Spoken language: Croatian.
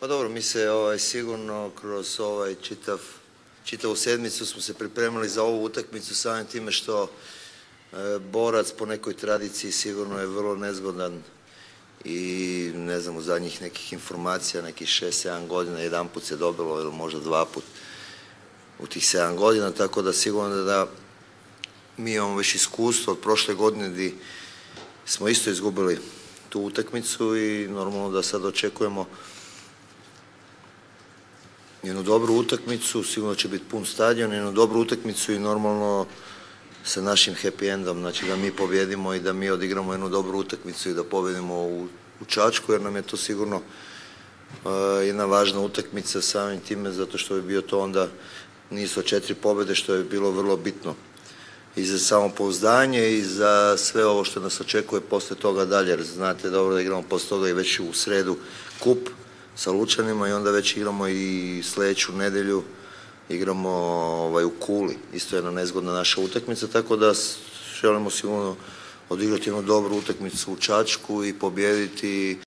Pa dobro, mi se ovaj, sigurno kroz ovaj čitav, čitavu sedmicu smo se pripremili za ovu utakmicu samim time što e, borac po nekoj tradiciji sigurno je vrlo nezgodan i ne znam u zadnjih nekih informacija, nekih šest, sedam godina jedan put se dobilo ili možda dva put u tih sedam godina, tako da sigurno da mi imamo već iskustvo od prošle godine gdje smo isto izgubili tu utakmicu i normalno da sad očekujemo jednu dobru utakmicu, sigurno će biti pun stadion, jednu dobru utakmicu i normalno sa našim happy endom, znači da mi pobjedimo i da mi odigramo jednu dobru utakmicu i da pobjedimo u, u Čačku jer nam je to sigurno uh, jedna važna utakmica samim time zato što bi bio to onda nisu četiri pobjede što je bilo vrlo bitno i za samopouzdanje i za sve ovo što nas očekuje poslije toga dalje jer znate dobro da igramo poslije toga i već u sredu kup sa Lučanima i onda već igramo i sljedeću nedjelju igramo ovaj, u Kuli, isto jedna nezgodna naša utakmica, tako da želimo sigurno odigrati jednu dobru utakmicu u Čačku i pobijediti